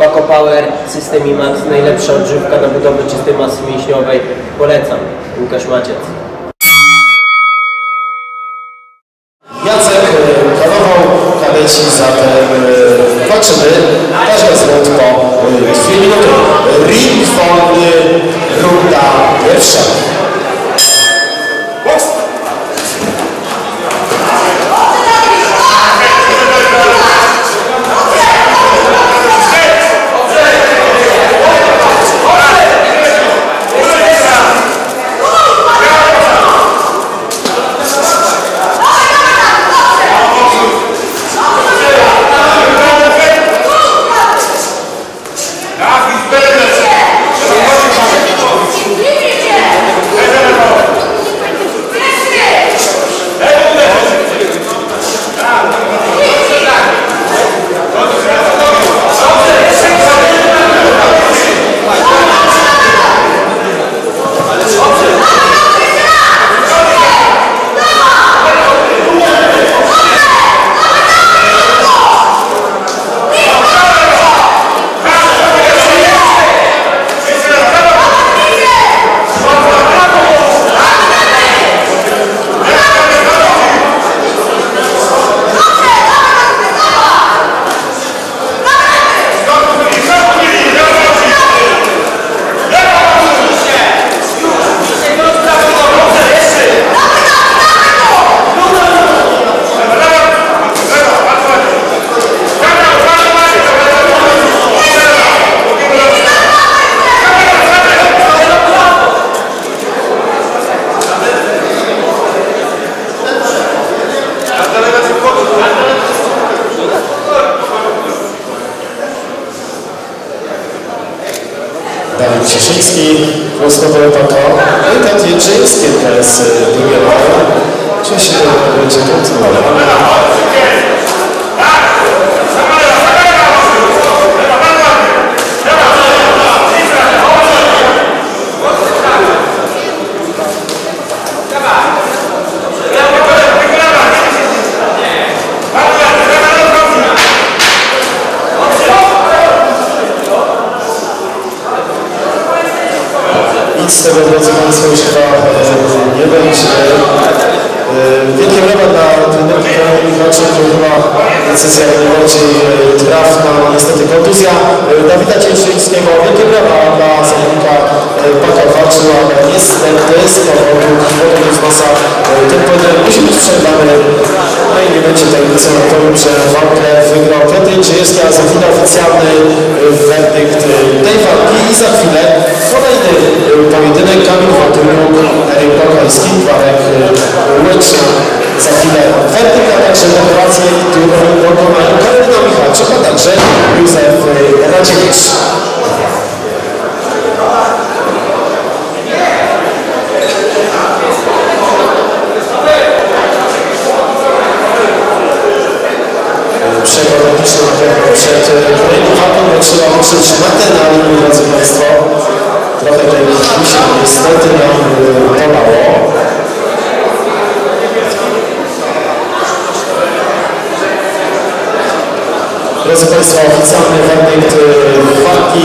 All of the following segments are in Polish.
Paco Power, System IMAX, najlepsza odżywka na budowę czystej masy mięśniowej. Polecam. Łukasz Maciec. Jacek e, planował kadeci, zatem e, walczymy. Każdy zwrot po e, dwie minuty. Ring wolny, runda pierwsza. Yes. Dawid Cieszyński, głosowy Pato. No i Kat Jędrzejewski teraz Dubielowa. Oczywiście to będzie kontynuowane. Nic z tego, drodzy Państwo, już chyba nie będzie. Wielkie brawa dla trenerki Karoliny Michalczyk, to chyba decyzja najbardziej e, trafna, no niestety kontuzja e, Dawida Cieszyńskiego. Wielkie brawa dla zawodnika e, Paka walczył, ale niestety z powodu powodu masa ten pojedynek musi być przerwany. No i nie będzie tajemnicą na to, że walkę wygrał Piotr Jędrzejewski, a za oficjalny e, pojedynek Kamil Watymuk, Erik Bokalski, Marek Łyczna. Za chwilę werdykt, a także dekoracje, które dokonają Karolina Michalczyk, a także Józef Radziewicz. przewodniczący na przed kolejnym walką, trzeba ruszyć materialnie, drodzy Państwo. Trochę tej się niestety nam y, polało. Drodzy Państwo, oficjalny werdykt y, walki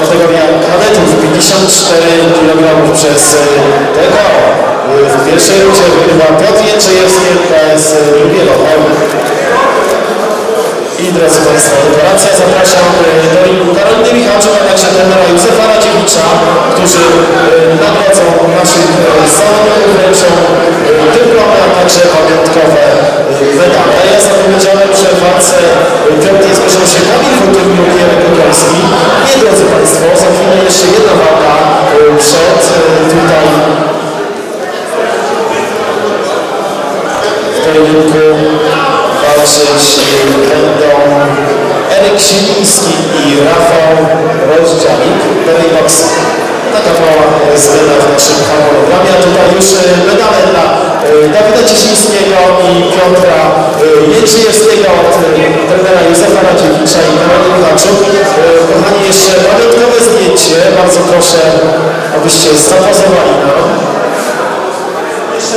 kategoria kadetów 54 kg przez tego. Y, W pierwszej rundzie wygrywa Piotr Jędrzejewski, KS Lubielowa. I drodzy Państwo, dekoracja zapraszam e, do ringu Karoliny Michalczuk, a także trenera Józefa Radziewicza, którzy e, nagrodzą naszych zawodników, wręczą e, dyplomy, a także pamiątkowe medale. Ja zapowiedziałem, że w walce e, piątej zbliżą się Kamil Wojtymniuk i Jarek Kokolski. Nie, drodzy Państwo, za chwilę jeszcze jedna walka przed tutaj w pojedynku walczyć będą Eryk Zieliński i Rafał Rozdziałik Belly Box. Taka mała zmiana w naszym harmonogramie, a tutaj już e, medale dla e, Dawida Ciesińskiego i Piotra e, Jędrzejewskiego od e, trenera Józefa Radziewicza i Karoliny Haczuk. E, Kochani, jeszcze pamiątkowe zdjęcie, bardzo proszę, abyście zapozowali nam. Jeszcze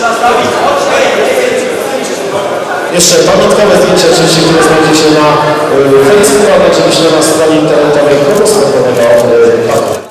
jeszcze pamiątkowe zdjęcie oczywiście, które znajdzie się na e, Facebooku, ale oczywiście na stronie internetowej Klubu Sportowego